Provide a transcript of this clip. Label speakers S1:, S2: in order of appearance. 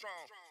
S1: strong.